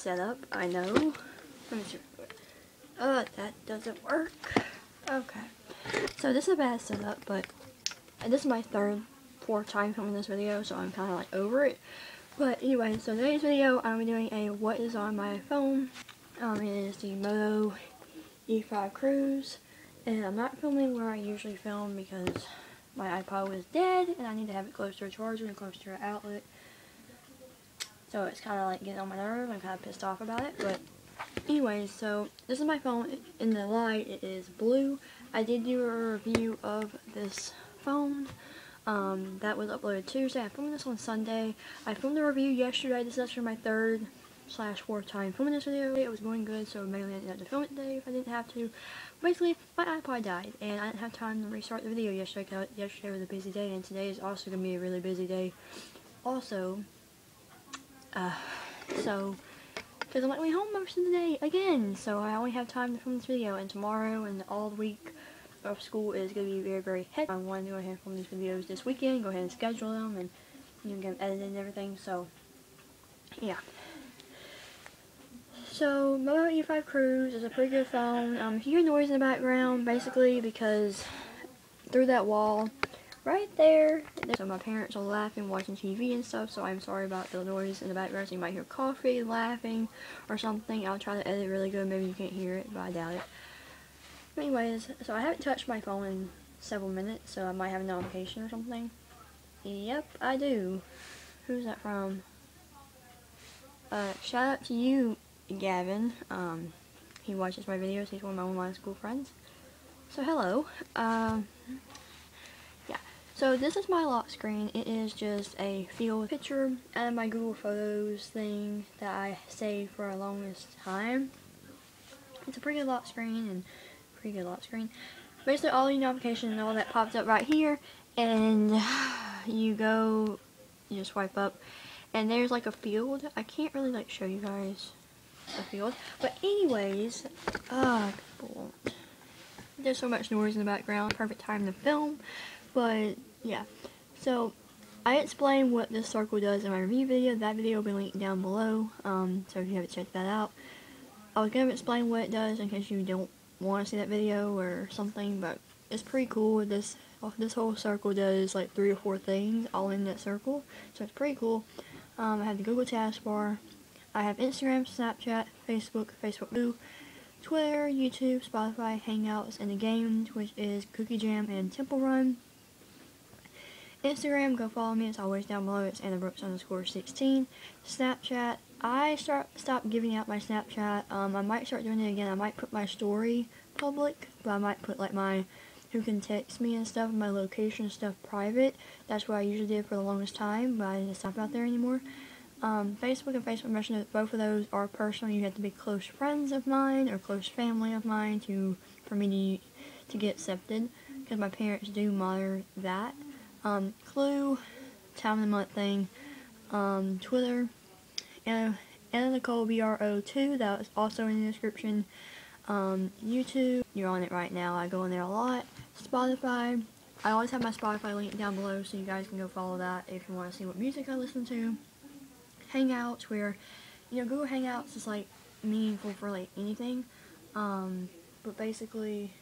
setup, I know. Uh, that doesn't work. Okay. So this is a bad setup, but this is my third, fourth time filming this video, so I'm kind of like over it. But anyway, so today's video, I'm doing a what is on my phone. Um, it is the Moto E5 Cruise, and I'm not filming where I usually film because my iPod was dead, and I need to have it close to a charger and close to an outlet. So it's kind of like getting on my nerves. I'm kind of pissed off about it, but anyways, so this is my phone. In the light, it is blue. I did do a review of this phone. Um, that was uploaded Tuesday. I filmed this on Sunday. I filmed the review yesterday. This is actually my third slash fourth time filming this video. It was going good, so mainly I didn't have to film it today if I didn't have to. Basically, my iPod died, and I didn't have time to restart the video yesterday because yesterday was a busy day, and today is also going to be a really busy day. Also, uh, so, because I'm like, home most of the day again, so I only have time to film this video, and tomorrow and all the week of school is going to be very, very hectic. I want to go ahead and film these videos this weekend, go ahead and schedule them, and you can get them edited and everything, so, yeah. So, Moto E5 Cruise is a pretty good phone. Um, if you hear noise in the background, basically because through that wall, right there, so my parents are laughing, watching TV and stuff, so I'm sorry about the noise in the background. So you might hear coffee, laughing, or something. I'll try to edit really good. Maybe you can't hear it, but I doubt it. Anyways, so I haven't touched my phone in several minutes, so I might have a notification or something. Yep, I do. Who's that from? Uh, shout out to you, Gavin. Um, he watches my videos. He's one of my online school friends. So hello. Um. So this is my lock screen. It is just a field picture and my Google Photos thing that I saved for a longest time. It's a pretty good lock screen and pretty good lock screen. Basically all your notifications and all that pops up right here and you go, you just swipe up and there's like a field. I can't really like show you guys the field. But anyways, uh, there's so much noise in the background. Perfect time to film. But yeah, so I explained what this circle does in my review video. That video will be linked down below. Um, so if you haven't checked that out, I was going to explain what it does in case you don't want to see that video or something. But it's pretty cool. This this whole circle does like three or four things all in that circle. So it's pretty cool. Um, I have the Google taskbar, I have Instagram, Snapchat, Facebook, Facebook Blue, Twitter, YouTube, Spotify, Hangouts, and the games, which is Cookie Jam and Temple Run. Instagram, go follow me. It's always down below. It's Anna Brooks underscore 16. Snapchat, I start stop giving out my Snapchat. Um, I might start doing it again. I might put my story public, but I might put like my who can text me and stuff, my location stuff private. That's what I usually did for the longest time, but I didn't stop out there anymore. Um, Facebook and Facebook Messenger, both of those are personal. You have to be close friends of mine or close family of mine to for me to, to get accepted because my parents do monitor that. Um, Clue, time of the month thing, um, Twitter, and Anna Nichole BRO2, that was also in the description. Um, YouTube, you're on it right now. I go in there a lot. Spotify, I always have my Spotify link down below so you guys can go follow that if you want to see what music I listen to. Hangouts where, you know, Google Hangouts is like meaningful for like anything. Um, but basically,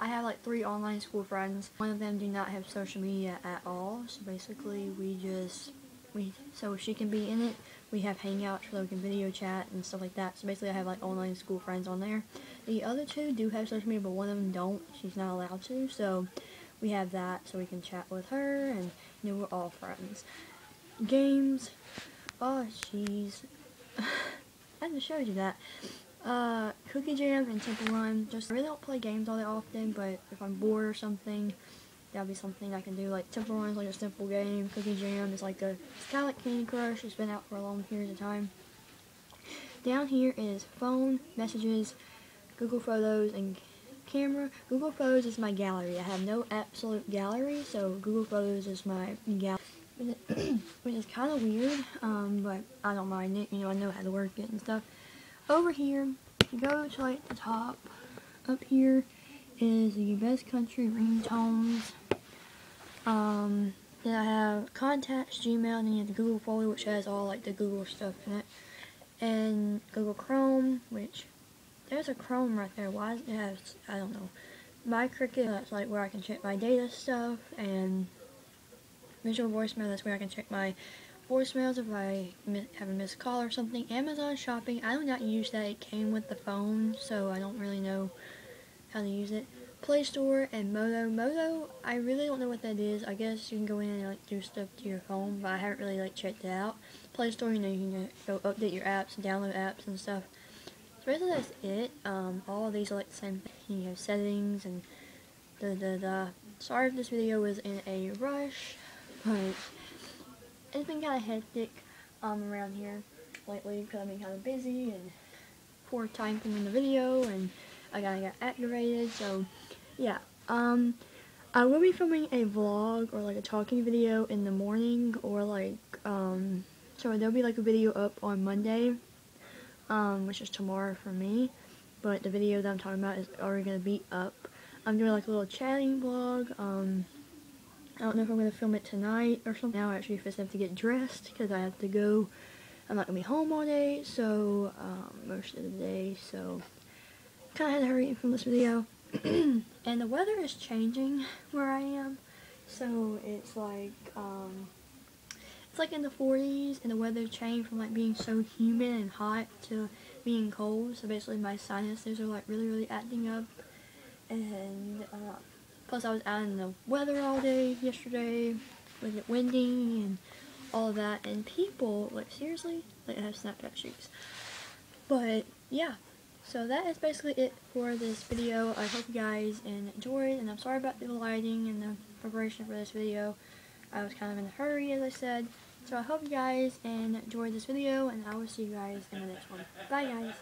I have like three online school friends. One of them do not have social media at all. So basically, we just we so she can be in it. We have hangouts where we can video chat and stuff like that. So basically, I have like online school friends on there. The other two do have social media, but one of them don't. She's not allowed to. So we have that so we can chat with her and you know we're all friends. Games, Oh, jeez. I just showed you that. Uh, Cookie Jam and Temple Run. Just I really don't play games all that often, but if I'm bored or something, that'll be something I can do. Like Temple Run is like a simple game. Cookie Jam is like a it's kind of like Candy Crush. It's been out for a long period of time. Down here is phone, messages, Google Photos, and camera. Google Photos is my gallery. I have no absolute gallery, so Google Photos is my gallery. which is kind of weird, um, but I don't mind it. You know, I know how to work it and stuff. Over here, you go to like the top. Up here is the best country ringtones. Um, then I have contacts, Gmail, and then you have the Google folder, which has all like the Google stuff in it. and Google Chrome, which there's a Chrome right there. Why does it have, I don't know. My Cricket, that's like where I can check my data stuff, and Visual Voicemail, that's where I can check my voicemails if I have a missed call or something. Amazon Shopping, I do not use that. It came with the phone, so I don't really know how to use it. Play Store and Moto. Moto, I really don't know what that is. I guess you can go in and like do stuff to your phone, but I haven't really like checked it out. Play Store, you know, you can go update your apps, download apps and stuff. So basically that's it. Um, all of these are like the same thing. You have settings and da da da. Sorry if this video was in a rush, but it's been kind of hectic um, around here lately because I've been kind of busy and poor time filming the video and I kind of got activated. So yeah, um, I will be filming a vlog or like a talking video in the morning or like, um, so there'll be like a video up on Monday, um, which is tomorrow for me, but the video that I'm talking about is already going to be up. I'm doing like a little chatting vlog, um, I don't know if I'm going to film it tonight or something. Now I actually first have to get dressed because I have to go, I'm not going to be home all day, so, um, most of the day, so, kind of had to hurry film this video. and the weather is changing where I am. So it's like, um, it's like in the 40s and the weather changed from like being so humid and hot to being cold. So basically my sinuses are like really, really acting up. And uh, plus I was out in the weather all day yesterday with it windy and all that. And people, like seriously, like I have Snapchat streaks. But yeah, so that is basically it for this video. I hope you guys enjoyed, and I'm sorry about the lighting and the preparation for this video. I was kind of in a hurry, as I said. So I hope you guys enjoyed this video, and I will see you guys in the next one. Bye, guys.